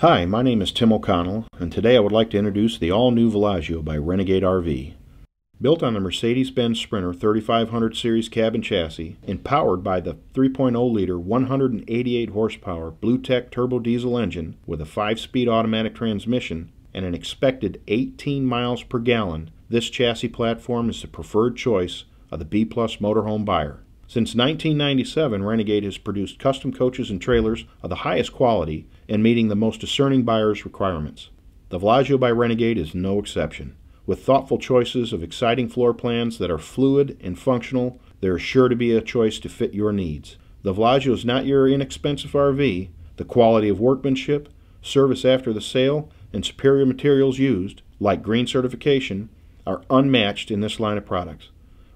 Hi, my name is Tim O'Connell, and today I would like to introduce the all-new Villagio by Renegade RV. Built on the Mercedes-Benz Sprinter 3500 series cab chassis and powered by the 3.0-liter 188 horsepower BlueTEC turbo diesel engine with a 5-speed automatic transmission and an expected 18 miles per gallon, this chassis platform is the preferred choice of the B-Plus motorhome buyer. Since 1997, Renegade has produced custom coaches and trailers of the highest quality and meeting the most discerning buyers' requirements. The Villagio by Renegade is no exception. With thoughtful choices of exciting floor plans that are fluid and functional, there is sure to be a choice to fit your needs. The Villagio is not your inexpensive RV. The quality of workmanship, service after the sale, and superior materials used, like green certification, are unmatched in this line of products.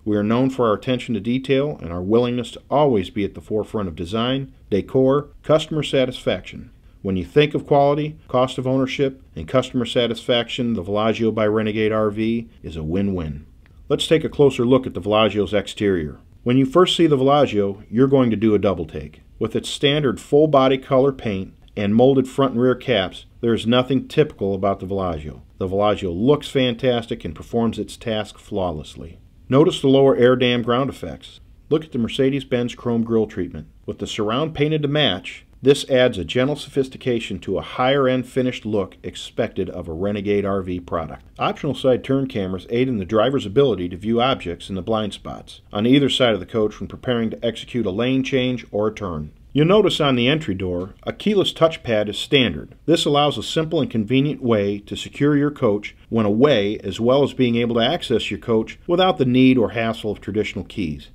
We are known for our attention to detail and our willingness to always be at the forefront of design, decor, customer satisfaction. When you think of quality, cost of ownership, and customer satisfaction, the Villagio by Renegade RV is a win-win. Let's take a closer look at the Villagio's exterior. When you first see the Villagio, you're going to do a double take. With its standard full body color paint and molded front and rear caps, there is nothing typical about the Villagio. The Villagio looks fantastic and performs its task flawlessly. Notice the lower air dam ground effects. Look at the Mercedes-Benz chrome grille treatment. With the surround painted to match, this adds a gentle sophistication to a higher end finished look expected of a Renegade RV product. Optional side turn cameras aid in the driver's ability to view objects in the blind spots on either side of the coach when preparing to execute a lane change or a turn. You'll notice on the entry door, a keyless touchpad is standard. This allows a simple and convenient way to secure your coach when away as well as being able to access your coach without the need or hassle of traditional keys.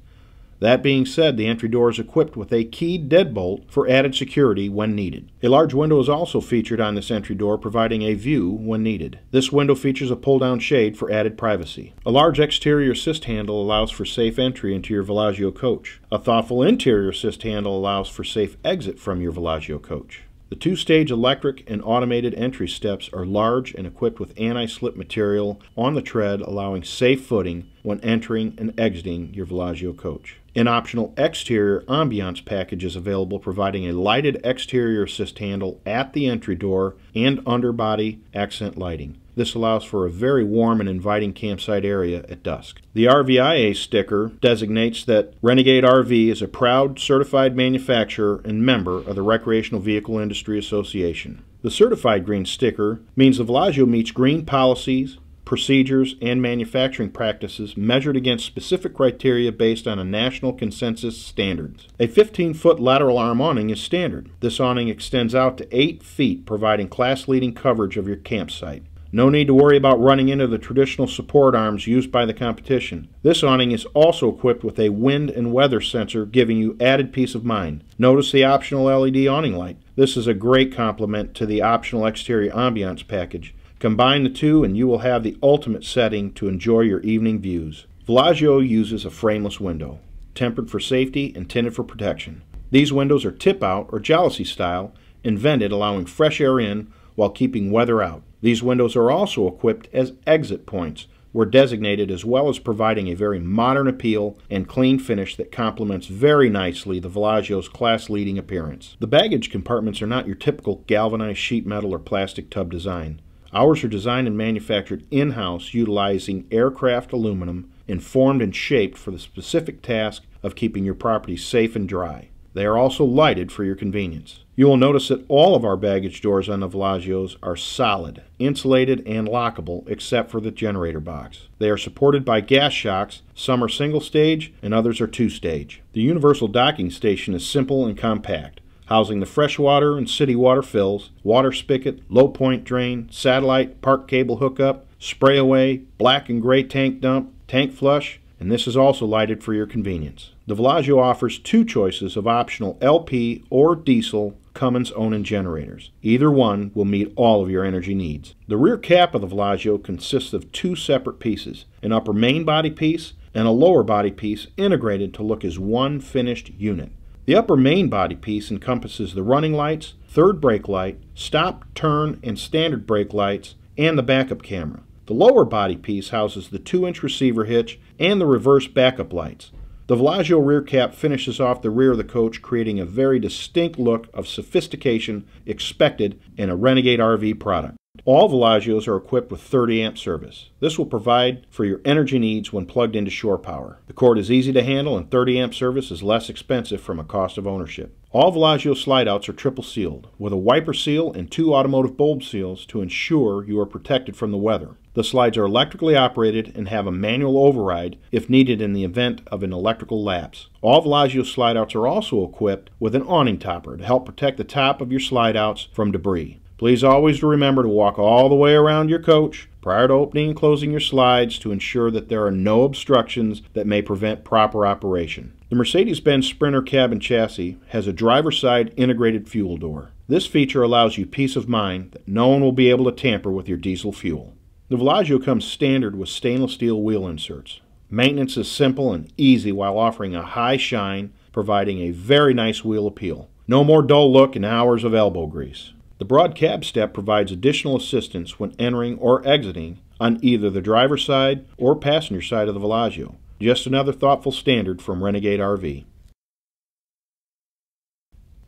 That being said, the entry door is equipped with a keyed deadbolt for added security when needed. A large window is also featured on this entry door, providing a view when needed. This window features a pull-down shade for added privacy. A large exterior assist handle allows for safe entry into your Villagio coach. A thoughtful interior assist handle allows for safe exit from your Villagio coach. The two-stage electric and automated entry steps are large and equipped with anti-slip material on the tread, allowing safe footing when entering and exiting your Villagio coach. An optional exterior ambiance package is available providing a lighted exterior assist handle at the entry door and underbody accent lighting. This allows for a very warm and inviting campsite area at dusk. The RVIA sticker designates that Renegade RV is a proud certified manufacturer and member of the Recreational Vehicle Industry Association. The certified green sticker means the Villagio meets green policies, procedures, and manufacturing practices measured against specific criteria based on a national consensus standards. A 15-foot lateral arm awning is standard. This awning extends out to 8 feet, providing class-leading coverage of your campsite. No need to worry about running into the traditional support arms used by the competition. This awning is also equipped with a wind and weather sensor giving you added peace of mind. Notice the optional LED awning light. This is a great complement to the optional exterior ambiance package. Combine the two and you will have the ultimate setting to enjoy your evening views. Villagio uses a frameless window, tempered for safety and tinted for protection. These windows are tip-out or jalousie style, invented allowing fresh air in while keeping weather out. These windows are also equipped as exit points, were designated as well as providing a very modern appeal and clean finish that complements very nicely the Villagio's class-leading appearance. The baggage compartments are not your typical galvanized sheet metal or plastic tub design. Ours are designed and manufactured in-house utilizing aircraft aluminum and formed and shaped for the specific task of keeping your property safe and dry. They are also lighted for your convenience. You will notice that all of our baggage doors on the Villagios are solid, insulated, and lockable except for the generator box. They are supported by gas shocks, some are single stage and others are two stage. The universal docking station is simple and compact housing the freshwater and city water fills, water spigot, low point drain, satellite, park cable hookup, spray away, black and gray tank dump, tank flush, and this is also lighted for your convenience. The Villagio offers two choices of optional LP or diesel Cummins Onan generators. Either one will meet all of your energy needs. The rear cap of the Villagio consists of two separate pieces, an upper main body piece and a lower body piece integrated to look as one finished unit. The upper main body piece encompasses the running lights, third brake light, stop, turn, and standard brake lights, and the backup camera. The lower body piece houses the 2-inch receiver hitch and the reverse backup lights. The Villagio rear cap finishes off the rear of the coach, creating a very distinct look of sophistication expected in a Renegade RV product. All Villagios are equipped with 30 amp service. This will provide for your energy needs when plugged into shore power. The cord is easy to handle and 30 amp service is less expensive from a cost of ownership. All Villagio slide outs are triple sealed with a wiper seal and two automotive bulb seals to ensure you are protected from the weather. The slides are electrically operated and have a manual override if needed in the event of an electrical lapse. All Villagio slideouts are also equipped with an awning topper to help protect the top of your slideouts from debris. Please always remember to walk all the way around your coach prior to opening and closing your slides to ensure that there are no obstructions that may prevent proper operation. The Mercedes-Benz Sprinter cabin chassis has a driver's side integrated fuel door. This feature allows you peace of mind that no one will be able to tamper with your diesel fuel. The Villagio comes standard with stainless steel wheel inserts. Maintenance is simple and easy while offering a high shine, providing a very nice wheel appeal. No more dull look and hours of elbow grease. The broad cab step provides additional assistance when entering or exiting on either the driver's side or passenger side of the Villagio. Just another thoughtful standard from Renegade RV.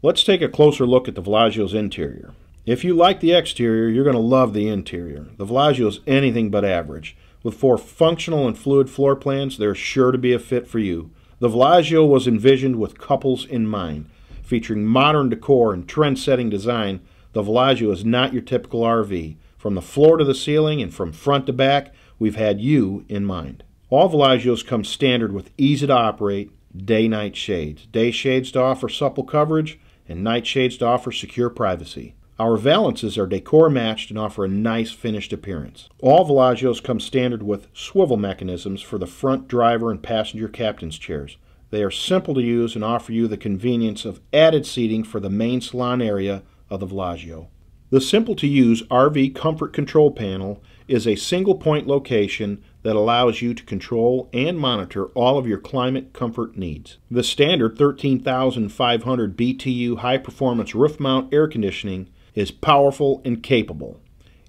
Let's take a closer look at the Villagio's interior. If you like the exterior, you're going to love the interior. The Villagio is anything but average. With four functional and fluid floor plans, they're sure to be a fit for you. The Villagio was envisioned with couples in mind. Featuring modern decor and trend-setting design, the Villagio is not your typical RV. From the floor to the ceiling and from front to back, we've had you in mind. All Villagios come standard with easy to operate day-night shades. Day shades to offer supple coverage and night shades to offer secure privacy. Our valances are decor matched and offer a nice finished appearance. All Villagios come standard with swivel mechanisms for the front driver and passenger captain's chairs. They are simple to use and offer you the convenience of added seating for the main salon area of the Villagio. The simple to use RV Comfort Control Panel is a single point location that allows you to control and monitor all of your climate comfort needs. The standard 13,500 BTU high performance roof mount air conditioning is powerful and capable.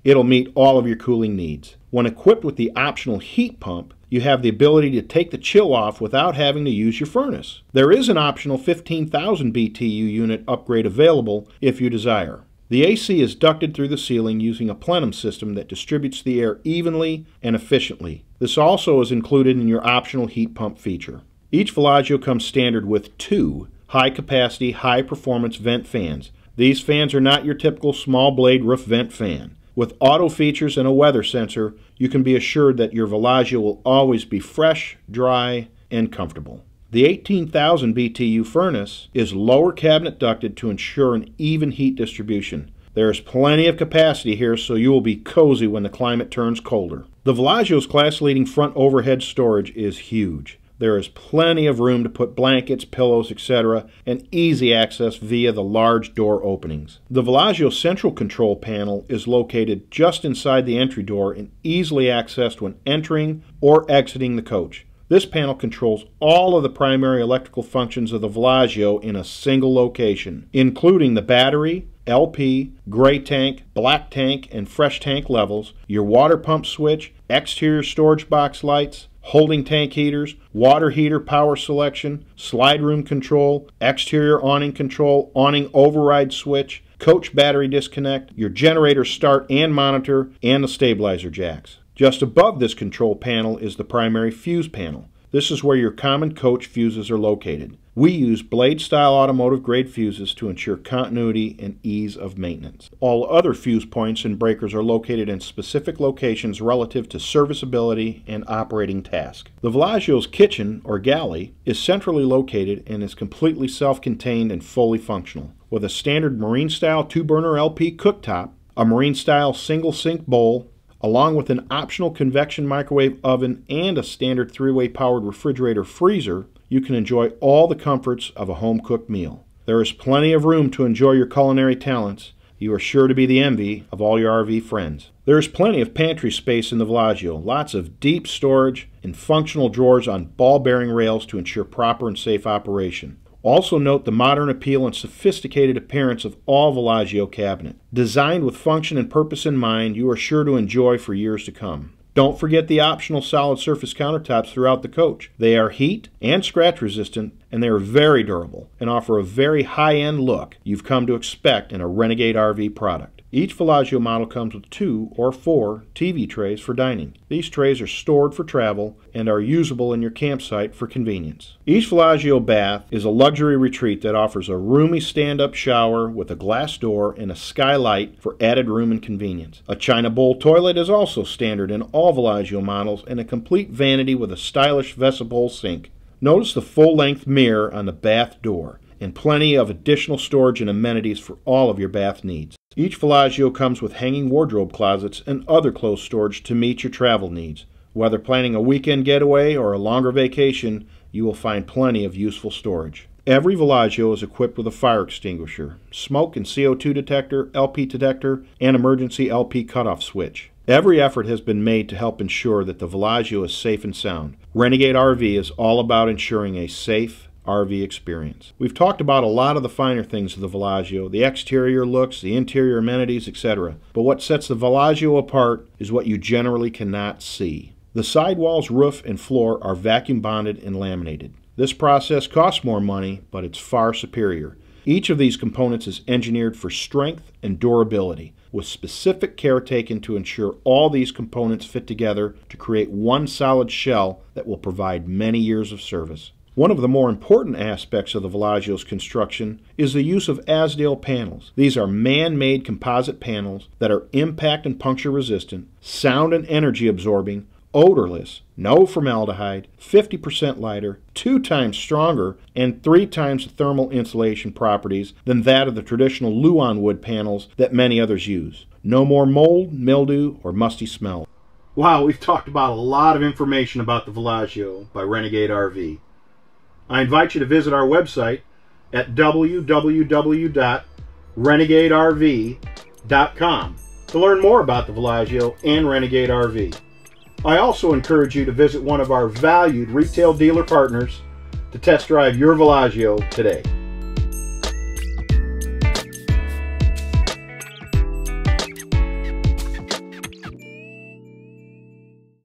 It'll meet all of your cooling needs. When equipped with the optional heat pump, you have the ability to take the chill off without having to use your furnace. There is an optional 15,000 BTU unit upgrade available if you desire. The AC is ducted through the ceiling using a plenum system that distributes the air evenly and efficiently. This also is included in your optional heat pump feature. Each Villagio comes standard with two high capacity, high performance vent fans these fans are not your typical small blade roof vent fan. With auto features and a weather sensor, you can be assured that your Villagio will always be fresh, dry, and comfortable. The 18,000 BTU furnace is lower cabinet ducted to ensure an even heat distribution. There is plenty of capacity here so you will be cozy when the climate turns colder. The Villagio's class-leading front overhead storage is huge. There is plenty of room to put blankets, pillows, etc., and easy access via the large door openings. The Villagio central control panel is located just inside the entry door and easily accessed when entering or exiting the coach. This panel controls all of the primary electrical functions of the Villagio in a single location, including the battery, LP, gray tank, black tank, and fresh tank levels, your water pump switch, exterior storage box lights, holding tank heaters, water heater power selection, slide room control, exterior awning control, awning override switch, coach battery disconnect, your generator start and monitor, and the stabilizer jacks. Just above this control panel is the primary fuse panel. This is where your common coach fuses are located. We use blade style automotive grade fuses to ensure continuity and ease of maintenance. All other fuse points and breakers are located in specific locations relative to serviceability and operating task. The Villagio's kitchen, or galley, is centrally located and is completely self-contained and fully functional. With a standard marine style two burner LP cooktop, a marine style single sink bowl, along with an optional convection microwave oven and a standard three-way powered refrigerator freezer, you can enjoy all the comforts of a home-cooked meal. There is plenty of room to enjoy your culinary talents. You are sure to be the envy of all your RV friends. There is plenty of pantry space in the Villagio, lots of deep storage and functional drawers on ball bearing rails to ensure proper and safe operation. Also note the modern appeal and sophisticated appearance of all Villagio cabinet. Designed with function and purpose in mind, you are sure to enjoy for years to come. Don't forget the optional solid surface countertops throughout the coach. They are heat and scratch resistant and they are very durable and offer a very high end look you've come to expect in a Renegade RV product. Each Villagio model comes with two or four TV trays for dining. These trays are stored for travel and are usable in your campsite for convenience. Each Villagio bath is a luxury retreat that offers a roomy stand-up shower with a glass door and a skylight for added room and convenience. A china bowl toilet is also standard in all Villagio models and a complete vanity with a stylish Bowl sink. Notice the full-length mirror on the bath door and plenty of additional storage and amenities for all of your bath needs. Each Villagio comes with hanging wardrobe closets and other closed storage to meet your travel needs. Whether planning a weekend getaway or a longer vacation, you will find plenty of useful storage. Every Villagio is equipped with a fire extinguisher, smoke and CO2 detector, LP detector, and emergency LP cutoff switch. Every effort has been made to help ensure that the Villagio is safe and sound. Renegade RV is all about ensuring a safe, RV experience. We've talked about a lot of the finer things of the Villagio, the exterior looks, the interior amenities, etc. But what sets the Villagio apart is what you generally cannot see. The sidewalls, roof, and floor are vacuum bonded and laminated. This process costs more money, but it's far superior. Each of these components is engineered for strength and durability, with specific care taken to ensure all these components fit together to create one solid shell that will provide many years of service. One of the more important aspects of the Villagio's construction is the use of Azdel panels. These are man-made composite panels that are impact and puncture resistant, sound and energy absorbing, odorless, no formaldehyde, 50% lighter, two times stronger, and three times the thermal insulation properties than that of the traditional Luan wood panels that many others use. No more mold, mildew, or musty smell. Wow, we've talked about a lot of information about the Villagio by Renegade RV. I invite you to visit our website at www.renegaderv.com to learn more about the Villagio and Renegade RV. I also encourage you to visit one of our valued retail dealer partners to test drive your Villagio today.